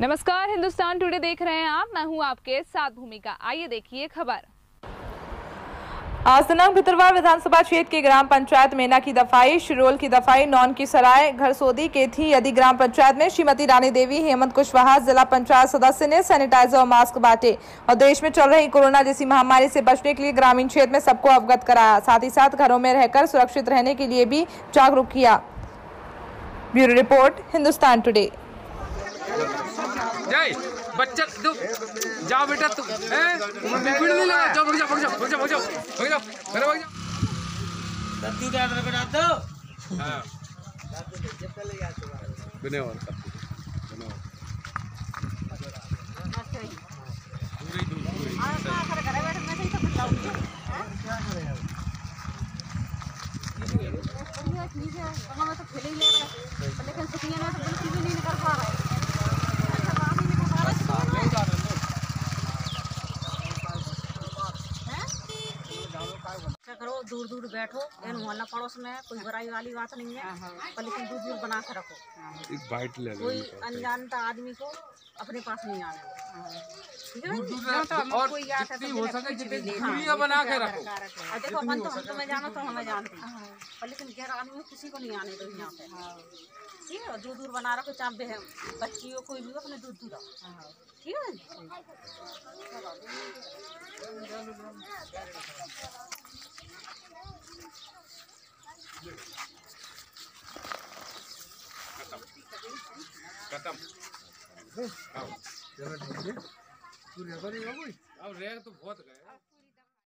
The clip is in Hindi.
नमस्कार, हिंदुस्तान टुडे देख रहे हैं आप। मैं हूँ आपके साथ भूमिका। आइए देखिए खबर। आज दिनांक भितरवार विधानसभा क्षेत्र की ग्राम पंचायत मेना की दफाई, शिरोल की दफाई, नौन की सराय घरसोदी के थी यदि ग्राम पंचायत में। श्रीमती रानी देवी, हेमंत कुशवाहा, जिला पंचायत सदस्य ने सैनिटाइजर और मास्क बांटे। और देश में चल रही कोरोना जैसी महामारी से बचने के लिए ग्रामीण क्षेत्र में सबको अवगत कराया। साथ ही साथ घरों में रहकर सुरक्षित रहने के लिए भी जागरूक किया। ब्यूरो रिपोर्ट, हिंदुस्तान टुडे जय बच्चा तू जाओ बेटा तू हैं? बिगड़ नहीं लगा। जाओ भाग जाओ भाग जाओ भाग जाओ भाग जाओ भाग जाओ मेरे भाग जाओ दत्ती का आधार कार्ड दो हाँ। बिने और कर बिने और। पूरी दूर पूरी लेकिन छुट्टियाँ में तो बिल्कुल भी नहीं निकल पा रहे क्या करो दूर दूर बैठो एन मोहल्ला पड़ोस में है, कोई बुराई वाली बात नहीं है पर लेकिन दूर दूर बना के रखो। एक बाइट ले कोई अनजानता आदमी को अपने पास नहीं आने है। दूर और जितनी हो सके जितनी दूरियाँ बना के रखो। देखो अपन तो हम तुम्हें जानो तो हमें जानते हैं। पर लेकिन गैर आदमी किसी को नहीं आने दो यहाँ पे ठीक है? दूर दूर बना रखो चाहे बहन बच्ची हो कोई भी हो अपने दूर दूर ठीक है। खत्म। अब रेग तो बहुत गए।